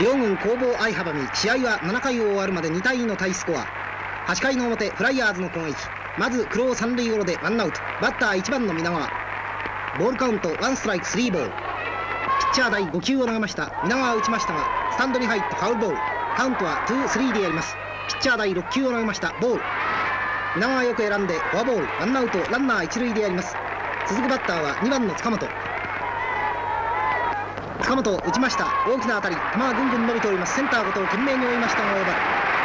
両軍攻防相阻み試合は7回を終わるまで2対2のタイスコア。8回の表フライヤーズの攻撃。まずクロー三塁ゴロでワンアウト。バッター1番の皆川。ボールカウントワンストライクスリーボール。ピッチャー第5球を投げました。皆川打ちましたがスタンドに入ってファウルボール。カウントは2-3でやります。ピッチャー第6球を投げました。ボール。皆川よく選んでフォアボール。ワンアウトランナー一塁でやります。続くバッターは2番の塚本。塚本打ちました。大きな当たり。球はぐんぐん伸びております。センターこと懸命に追いましたが及ばず。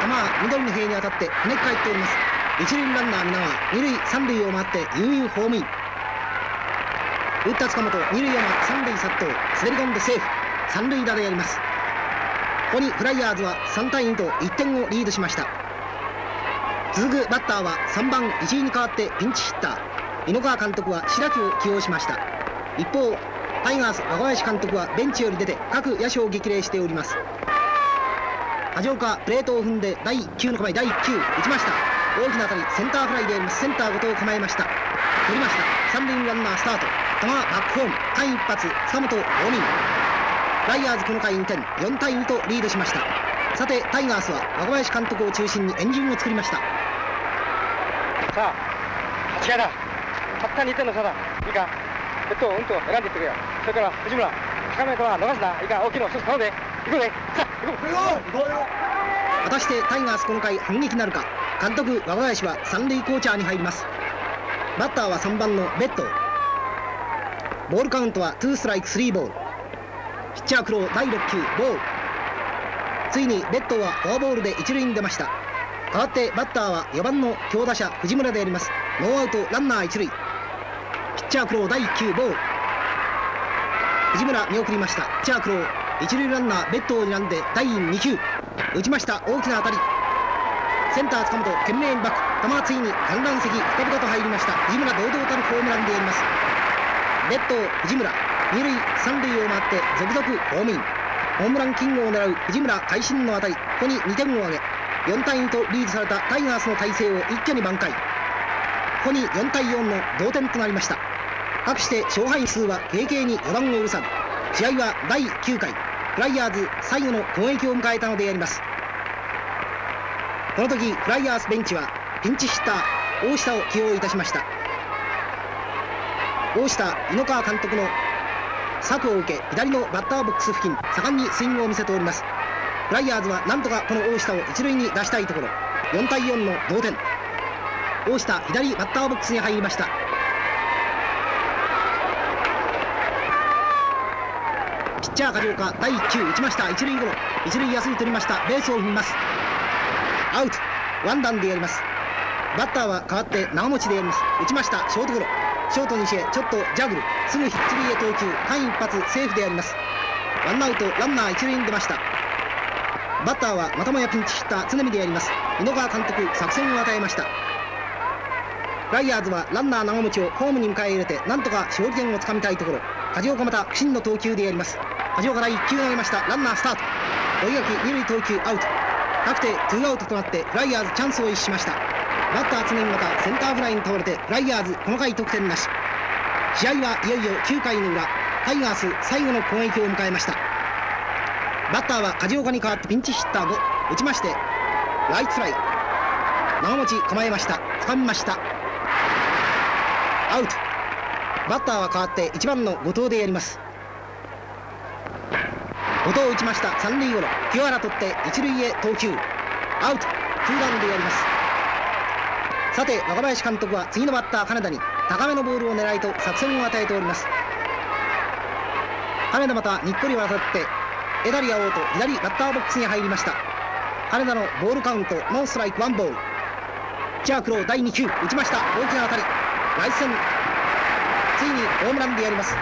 球は緑の塀に当たって跳ね返っております。一塁ランナー皆川二塁三塁を回って悠々ホームイン。打った塚本二塁山三塁殺到。滑り込んでセーフ。三塁打でやります。ここにフライヤーズは3対2と1点をリードしました。続くバッターは3番石井に代わってピンチヒッター。猪川監督は白木を起用しました。一方タイガース若林監督はベンチより出て各野手を激励しております。梶岡プレートを踏んで第1球の構え第1球打ちました。大きな当たりセンターフライでありますセンター後藤を構えました。取りました。三塁ランナースタート。球はバックホーム。間一発塚本ホームインライヤーズこの回2点。4対2とリードしました。さてタイガースは若林監督を中心にエンジンを作りました。さあ8回だ。たった2点の差だ。いいか。ベッドをうんと選んでいってくれよ。それから藤村高めの球逃すないいか大きいの一つ頼んで行こうぜ。さあ行こう。行こうよ。果たしてタイガースこの回反撃なるか。監督若林は三塁コーチャーに入ります。バッターは3番のベッドボールカウントは2ストライク3ボール。ピッチャークロー第6球ボール。ついにベッドはフォアボールで一塁に出ました。代わってバッターは4番の強打者藤村であります。ノーアウトランナー一塁。チャークロー第1球ボール藤村見送りました。チャークロー一塁ランナーベッドを睨んで第2球。打ちました。大きな当たり。センター塚本懸命にバック。球はついに観覧席。深々と入りました。藤村堂々たるホームランでやります。レッド藤村。二塁三塁を回って続々ホームイン。ホームランキングを狙う藤村会心の当たり。ここに2点を挙げ4対2とリードされたタイガースの体勢を一挙に挽回。ここに4対4の同点となりました。かくして勝敗数は軽々に予断を許さず試合は第9回。フライヤーズ最後の攻撃を迎えたのであります。この時フライヤーズベンチはピンチヒッター大下を起用いたしました。大下猪川監督の策を受け左のバッターボックス付近盛んにスイングを見せております。フライヤーズはなんとかこの大下を一塁に出したいところ。4対4の同点。大下左バッターボックスに入りました。ッチャー梶岡第1球打ちました。一塁ゴロ。一塁安い取りました。ベースを踏みます。アウト。ワンダンでやります。バッターは代わって長持ちでやります。打ちました。ショートゴロ。ショート西へちょっとジャグル。すぐヒッチリへ投球。間一髪セーフであります。ワンアウト。ランナー一塁に出ました。バッターはまたもやピンチヒッター。常見でやります。猪川監督作戦を与えました。ライヤーズはランナー長持ちをホームに迎え入れてなんとか勝利点をつかみたいところ。梶岡また不審の投球でやります。梶岡第1球投げました。ランナースタート。追い垣二塁投球アウト。各てツーアウトとなってフライヤーズチャンスを逸しました。バッター常にまたセンターフライに倒れてフライヤーズこの回得点なし。試合はいよいよ9回の裏。タイガース最後の攻撃を迎えました。バッターは梶岡に代わってピンチヒッター5打ちましてライトフライ。長持ち構えました。掴みました。アウト。バッターは代わって1番の後藤でやります。後藤打ちました。三塁ゴロ。清原取って一塁へ投球。アウト。ツーランでやります。さて若林監督は次のバッター金田に高めのボールを狙いと作戦を与えております。金田またにっこり渡ってエダリア王と左バッターボックスに入りました。金田のボールカウント。ノーストライクワンボール。チャークロー第2球。打ちました。大きな当たり。ライス戦ついにホームランでやります。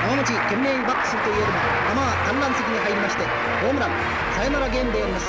長持ち懸命にバックするといえども球は観覧席に入りましてホームランサヨナラゲームでやります